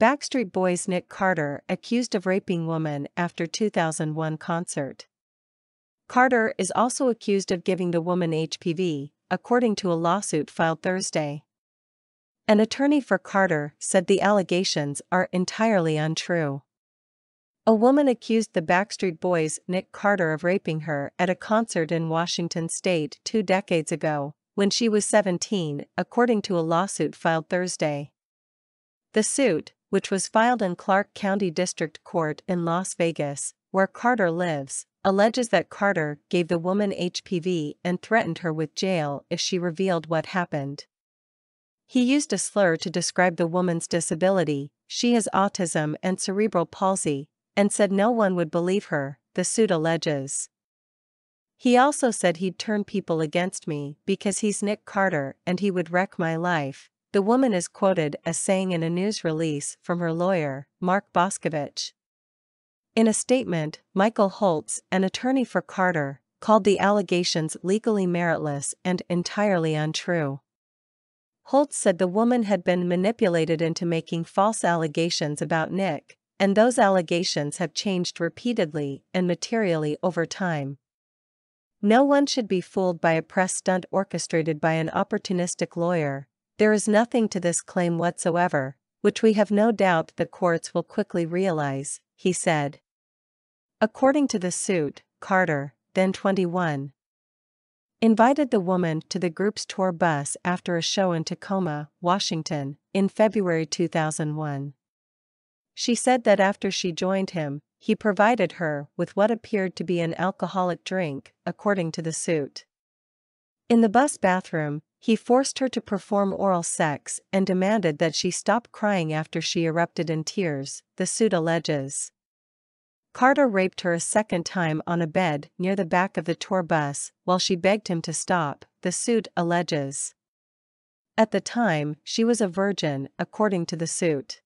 Backstreet Boys Nick Carter accused of raping woman after 2001 concert. Carter is also accused of giving the woman HPV, according to a lawsuit filed Thursday. An attorney for Carter said the allegations are entirely untrue. A woman accused the Backstreet Boys' Nick Carter of raping her at a concert in Washington state two decades ago, when she was 17, according to a lawsuit filed Thursday. The suit, which was filed in Clark County District Court in Las Vegas, where Carter lives, alleges that Carter gave the woman HPV and threatened her with jail if she revealed what happened. He used a slur to describe the woman's disability, she has autism and cerebral palsy, and said no one would believe her, the suit alleges. He also said he'd turn people against me because he's Nick Carter and he would wreck my life, the woman is quoted as saying in a news release from her lawyer, Mark Boskovich. In a statement, Michael Holtz, an attorney for Carter, called the allegations legally meritless and entirely untrue. Holtz said the woman had been manipulated into making false allegations about Nick, and those allegations have changed repeatedly and materially over time. No one should be fooled by a press stunt orchestrated by an opportunistic lawyer. There is nothing to this claim whatsoever, which we have no doubt the courts will quickly realize, he said. According to the suit, Carter, then 21, invited the woman to the group's tour bus after a show in Tacoma, Washington, in February 2001. She said that after she joined him, he provided her with what appeared to be an alcoholic drink, according to the suit. In the bus bathroom, he forced her to perform oral sex and demanded that she stop crying after she erupted in tears, the suit alleges. Carter raped her a second time on a bed near the back of the tour bus while she begged him to stop, the suit alleges. At the time, she was a virgin, according to the suit.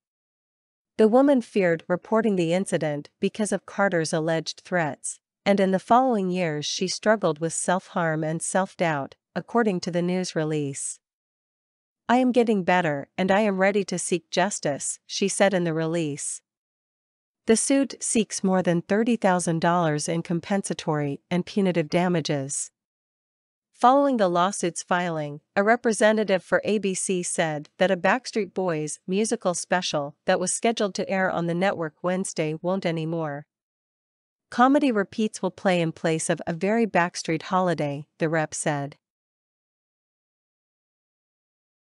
The woman feared reporting the incident because of Carter's alleged threats, and in the following years she struggled with self harm and self doubt, according to the news release. I am getting better and I am ready to seek justice, she said in the release. The suit seeks more than $30,000 in compensatory and punitive damages. Following the lawsuit's filing, a representative for ABC said that a Backstreet Boys musical special that was scheduled to air on the network Wednesday won't anymore. Comedy repeats will play in place of A Very Backstreet Holiday, the rep said.